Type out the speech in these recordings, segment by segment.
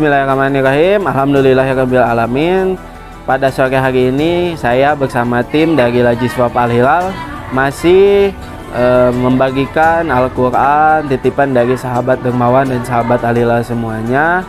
Bismillahirrahmanirrahim. Alhamdulillahirabbil alamin. Pada sore hari ini saya bersama tim dari Lajiswap Al Hilal masih e, membagikan Al-Qur'an titipan dari sahabat dermawan dan sahabat Al semuanya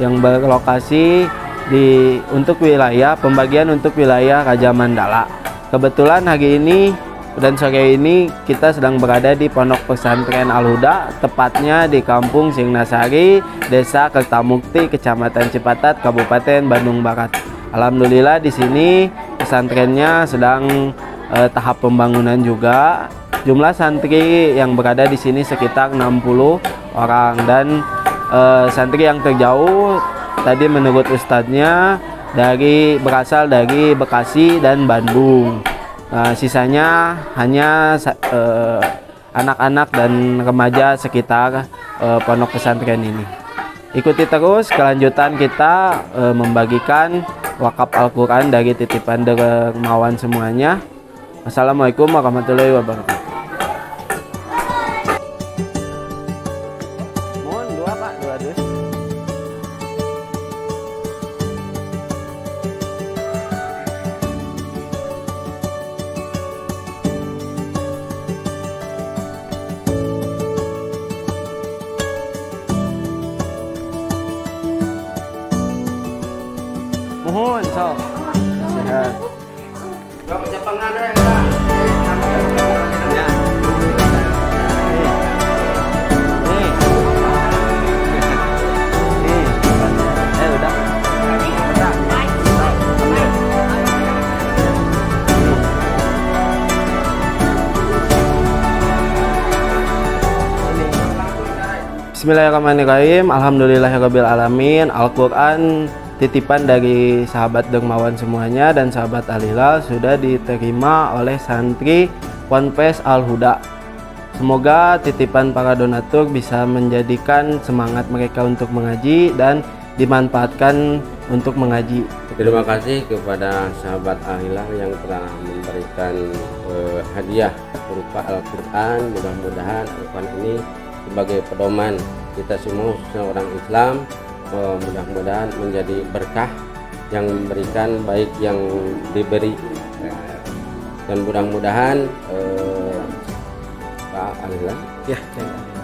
yang berlokasi di untuk wilayah pembagian untuk wilayah Raja Mandala. Kebetulan hari ini dan sore ini kita sedang berada di Pondok Pesantren Al-Huda, tepatnya di Kampung Singnasari, Desa Kertamukti, Kecamatan Cipatat, Kabupaten Bandung Barat. Alhamdulillah di sini pesantrennya sedang eh, tahap pembangunan juga. Jumlah santri yang berada di sini sekitar 60 orang dan eh, santri yang terjauh tadi menurut ustadznya dari berasal dari Bekasi dan Bandung. Uh, sisanya hanya eh, anak-anak uh, dan remaja sekitar uh, pondok pesantren ini. Ikuti terus kelanjutan kita uh, membagikan wakaf Al-Quran dari titipan dermawan semuanya. Assalamualaikum warahmatullahi wabarakatuh. Udah. Udah. Ambil. Bismillahirrahmanirrahim. Alhamdulillahirabbil alamin. Al-Qur'an titipan dari sahabat dermawan semuanya dan sahabat Alilal sudah diterima oleh santri Ponpes Al Huda. Semoga titipan para donatur bisa menjadikan semangat mereka untuk mengaji dan dimanfaatkan untuk mengaji. Terima kasih kepada sahabat Al Hilal yang telah memberikan uh, hadiah berupa Al-Quran. Mudah-mudahan Al-Quran ini sebagai pedoman kita semua seorang Islam mudah-mudahan menjadi berkah yang memberikan baik yang diberi dan mudah-mudahan eh, Pak Alila ya,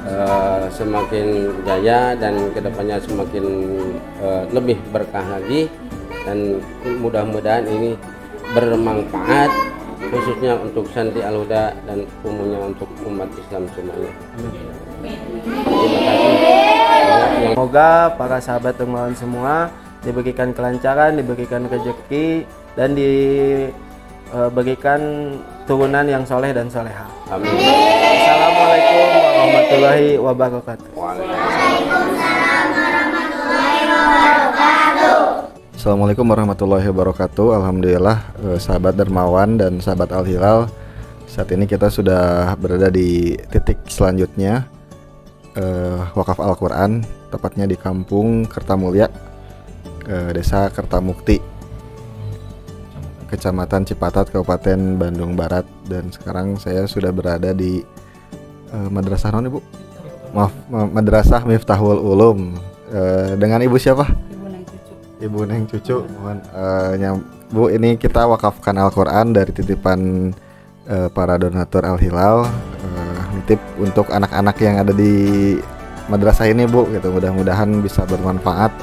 eh, semakin jaya dan ke depannya semakin eh, lebih berkah lagi dan mudah-mudahan ini bermanfaat khususnya untuk Santi Al-Huda dan umumnya untuk umat Islam semuanya. Terima kasih. Semoga para sahabat teman semua diberikan kelancaran, diberikan rezeki dan diberikan turunan yang soleh dan soleha. Amin. Assalamualaikum warahmatullahi wabarakatuh. Assalamualaikum warahmatullahi wabarakatuh. Alhamdulillah eh, sahabat Dermawan dan sahabat Al Hilal saat ini kita sudah berada di titik selanjutnya uh, wakaf Al-Quran tepatnya di kampung Kertamulya uh, desa Kertamukti kecamatan Cipatat Kabupaten Bandung Barat. Dan sekarang saya sudah berada di uh, madrasah non ibu? Maaf madrasah Miftahul Ulum. Uh, dengan ibu siapa? Ibu Neng Cucu. Ibu Neng Cucu mohon uh, Bu ini kita wakafkan Al-Quran dari titipan uh, para donatur Al Hilal tip untuk anak-anak yang ada di madrasah ini Bu gitu. Mudah-mudahan bisa bermanfaat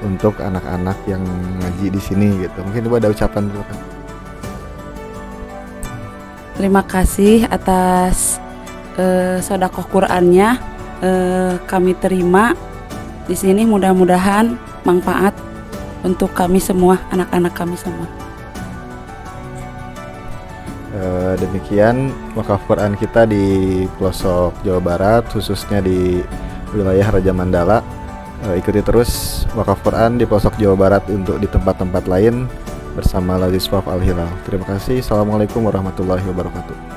untuk anak-anak yang ngaji di sini gitu. Mungkin Ibu ada ucapan dulu kan Terima kasih atas uh, sodakoh Qurannya. Uh, kami terima. Di sini mudah-mudahan manfaat untuk kami semua anak-anak kami semua. Eh, demikian wakaf Quran kita di pelosok Jawa Barat khususnya di wilayah Raja Mandala. E, ikuti terus wakaf Quran di pelosok Jawa Barat untuk di tempat-tempat lain bersama Lazis Al Hilal terima kasih. Assalamualaikum warahmatullahi wabarakatuh